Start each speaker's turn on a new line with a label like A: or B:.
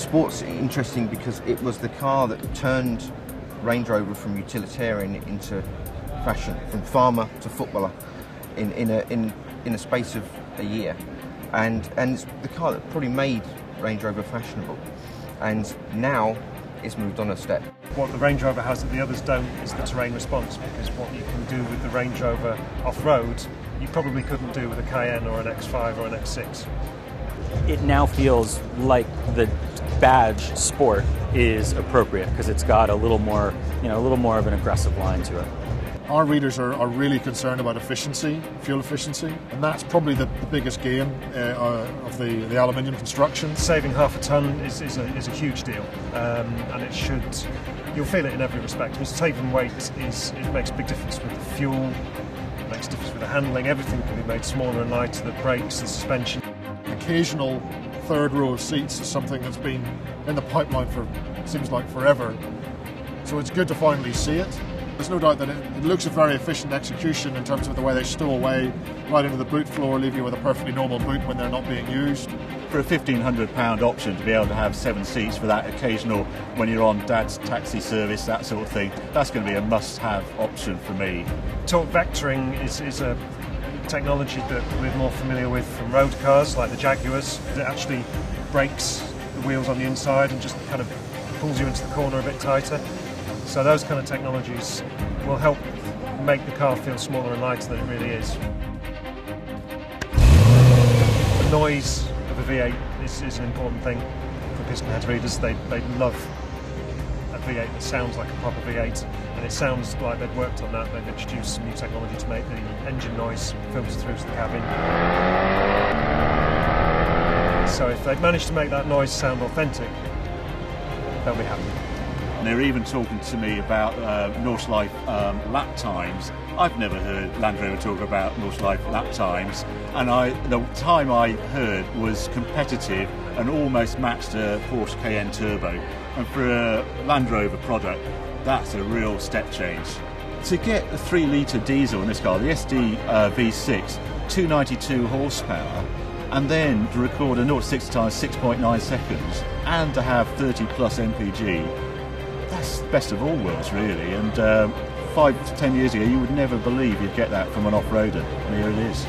A: Sport's interesting because it was the car that turned Range Rover from utilitarian into fashion, from farmer to footballer, in, in, a, in, in a space of a year. And, and it's the car that probably made Range Rover fashionable. And now it's moved on a step.
B: What the Range Rover has that the others don't is the terrain response because what you can do with the Range Rover off-road you probably couldn't do with a Cayenne or an X5 or an X6.
C: It now feels like the badge sport is appropriate because it's got a little more, you know, a little more of an aggressive line to it.
D: Our readers are, are really concerned about efficiency, fuel efficiency, and that's probably the, the biggest gain uh, uh, of the, the aluminium construction.
B: Saving half a tonne is, is, a, is a huge deal, um, and it should, you'll feel it in every respect. Because saving weight is, it makes a big difference with the fuel, it makes a difference with the handling, everything can be made smaller and lighter, the brakes, the suspension.
D: Occasional third row of seats is something that's been in the pipeline for seems like forever. So it's good to finally see it. There's no doubt that it, it, looks a very efficient execution in terms of the way they stow away right into the boot floor, leave you with a perfectly normal boot when they're not being used.
E: For a £1,500 option to be able to have seven seats for that occasional, when you're on dad's taxi service, that sort of thing, that's going to be a must have option for me.
B: Torque vectoring is, is a technology that we're more familiar with from road cars like the Jaguars that actually brakes the wheels on the inside and just kind of pulls you into the corner a bit tighter. So those kind of technologies will help make the car feel smaller and lighter than it really is. The noise of a V8 is, is an important thing for piston head readers. They, they love a V8 that sounds like a proper V8 and it sounds like they've worked on that. They've introduced some new technology to make the engine noise filter through to the cabin. So if they've managed to make that noise sound authentic, they'll be happy.
E: And they're even talking to me about uh, Nordschleife um, lap times. I've never heard Land Rover talk about Nordschleife lap times, and I, the time I heard was competitive and almost matched a Porsche Cayenne Turbo. And for a Land Rover product, that's a real step change. To get a 3 litre diesel in this car, the SD uh, V6, 292 horsepower, and then to record a 0 60 times 6.9 seconds, and to have 30 plus MPG, that's best of all worlds, really. And uh, five to ten years ago, you would never believe you'd get that from an off-roader, and here it is.